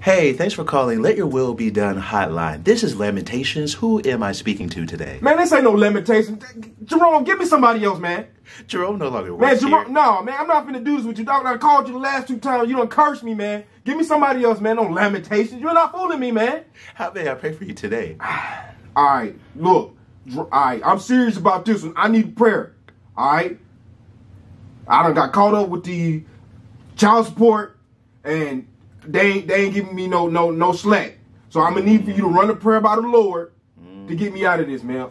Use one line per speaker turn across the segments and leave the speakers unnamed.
Hey, thanks for calling Let Your Will Be Done hotline. This is Lamentations. Who am I speaking to today?
Man, this ain't no limitation. Jerome, give me somebody else, man.
Jerome no longer
Man, Jerome,
here.
no, man, I'm not finna do this with you, dog. I called you the last two times. You don't curse me, man. Give me somebody else, man. No lamentations. You're not fooling me, man.
How may I pray for you today?
All right, look. All right, I'm serious about this one. I need prayer. All right. I done got caught up with the child support, and they ain't they ain't giving me no no no slack. So I'm gonna need for you to run a prayer by the Lord to get me out of this, man.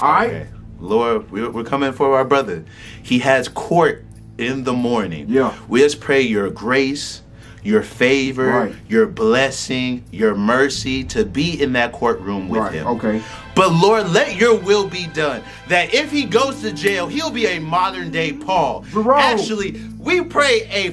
All right.
Okay. Lord, we're, we're coming for our brother. He has court in the morning.
Yeah.
We just pray your grace, your favor,
Right.
your blessing, your mercy to be in that courtroom with
Right,
him.
okay.
But Lord, let your will be done. That if he goes to jail, he'll be a modern day Paul.
Jerome.
Actually, we pray a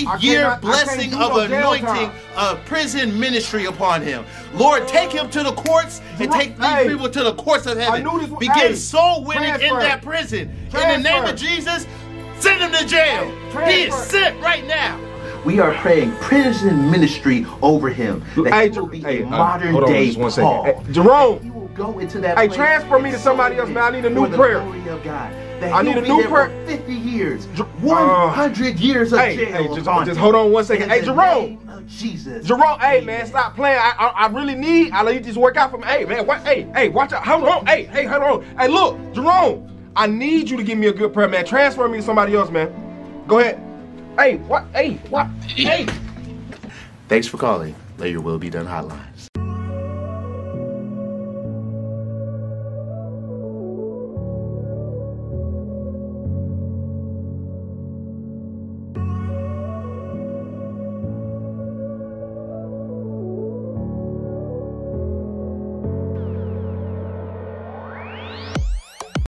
50 year
cannot-
blessing of anointing
time.
of prison ministry upon him. Lord, take him to the courts and take these
hey.
people to the courts of heaven.
this was-
Begin
hey,
soul winning in that prison. In the name of Jesus, send him to jail.
Hey,
He is
transfer.
sent right now. We are praying prison ministry over him. That
Hey,
he will be
hey,
a
uh,
modern
hold on
day
just one second.
Paul.
Hey, Jerome.
He will go into that
Hey, transfer me to somebody else, man. I need a new prayer.
of God. That
I need a new prayer.
50 years.
Jer- uh,
100 years of
Hey,
jail.
hey, just- just hold on one second.
In
Hey, Jerome.
Jesus.
Jerome, hey man, stop playing. I, I, I really need. I need this to work out for me. Hey man, what? Hey, hey, watch out. Hold on. Hey, hey, hold on. Hey, look, Jerome. I need you to give me a good prayer, man. Transfer me to somebody else, man. Go ahead. Hey, what? Hey, what? Hey.
Thanks for calling. Let your will be done hotlines.